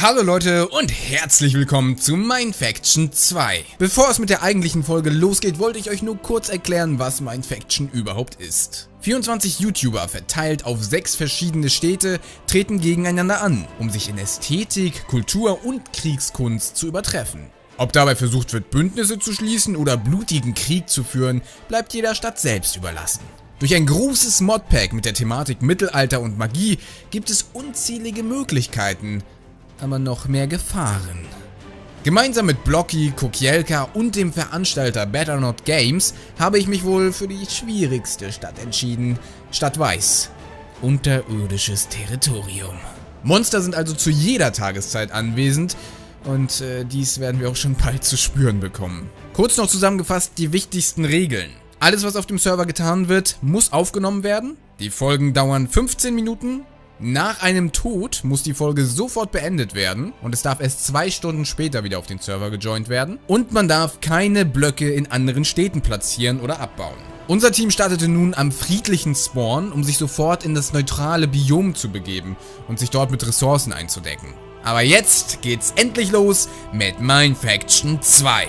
Hallo Leute und herzlich willkommen zu Mindfaction 2. Bevor es mit der eigentlichen Folge losgeht, wollte ich euch nur kurz erklären, was Mindfaction überhaupt ist. 24 YouTuber verteilt auf sechs verschiedene Städte treten gegeneinander an, um sich in Ästhetik, Kultur und Kriegskunst zu übertreffen. Ob dabei versucht wird, Bündnisse zu schließen oder blutigen Krieg zu führen, bleibt jeder Stadt selbst überlassen. Durch ein großes Modpack mit der Thematik Mittelalter und Magie gibt es unzählige Möglichkeiten, aber noch mehr Gefahren. Gemeinsam mit Blocky, Kokielka und dem Veranstalter Better Not Games habe ich mich wohl für die schwierigste Stadt entschieden, Stadt Weiß. Unterirdisches Territorium. Monster sind also zu jeder Tageszeit anwesend und äh, dies werden wir auch schon bald zu spüren bekommen. Kurz noch zusammengefasst die wichtigsten Regeln. Alles was auf dem Server getan wird, muss aufgenommen werden. Die Folgen dauern 15 Minuten nach einem Tod muss die Folge sofort beendet werden und es darf erst zwei Stunden später wieder auf den Server gejoint werden. Und man darf keine Blöcke in anderen Städten platzieren oder abbauen. Unser Team startete nun am friedlichen Spawn, um sich sofort in das neutrale Biom zu begeben und sich dort mit Ressourcen einzudecken. Aber jetzt geht's endlich los mit Mindfaction 2.